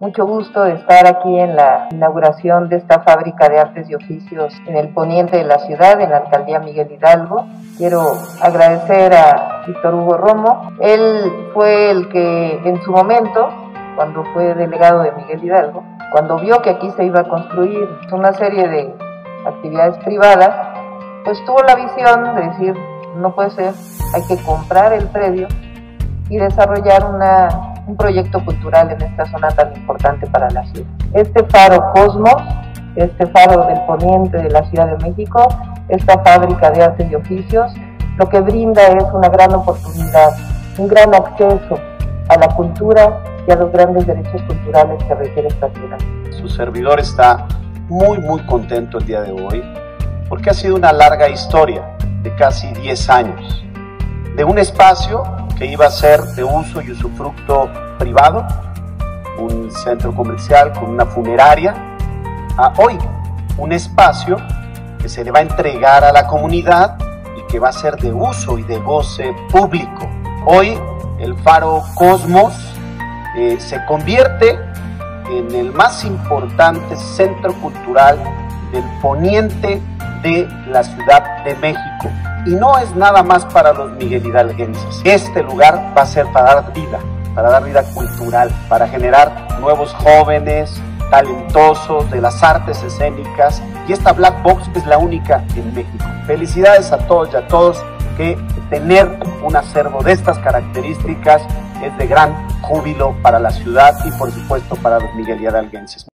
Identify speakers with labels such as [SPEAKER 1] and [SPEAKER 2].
[SPEAKER 1] Mucho gusto de estar aquí en la inauguración de esta fábrica de artes y oficios en el poniente de la ciudad, en la alcaldía Miguel Hidalgo. Quiero agradecer a Víctor Hugo Romo. Él fue el que en su momento, cuando fue delegado de Miguel Hidalgo, cuando vio que aquí se iba a construir una serie de actividades privadas, pues tuvo la visión de decir, no puede ser, hay que comprar el predio y desarrollar una, un proyecto cultural en esta zona tan importante para la ciudad. Este faro Cosmos, este faro del poniente de la Ciudad de México, esta fábrica de artes y oficios, lo que brinda es una gran oportunidad, un gran acceso a la cultura y a los grandes derechos culturales que requiere esta ciudad.
[SPEAKER 2] Su servidor está muy muy contento el día de hoy porque ha sido una larga historia de casi 10 años, de un espacio que iba a ser de uso y usufructo privado, un centro comercial con una funeraria, a hoy un espacio que se le va a entregar a la comunidad y que va a ser de uso y de goce público. Hoy el faro Cosmos eh, se convierte en el más importante centro cultural del poniente de la Ciudad de México y no es nada más para los Miguel Hidalguenses. Este lugar va a ser para dar vida, para dar vida cultural, para generar nuevos jóvenes talentosos de las artes escénicas y esta Black Box es la única en México. Felicidades a todos y a todos que tener un acervo de estas características es de gran júbilo para la ciudad y por supuesto para los Miguel Hidalguenses.